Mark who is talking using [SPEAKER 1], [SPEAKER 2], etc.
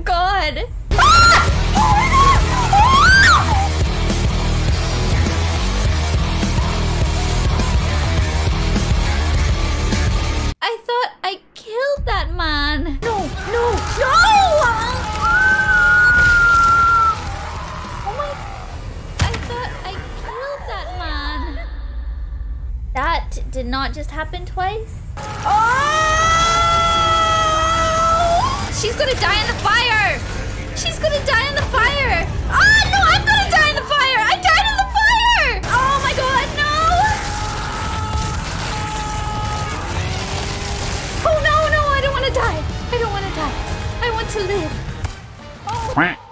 [SPEAKER 1] God. I thought I killed that man. No, no, no! Oh my... I thought I killed that man. That did not just happen twice. Oh! She's gonna die in the fire! Quack.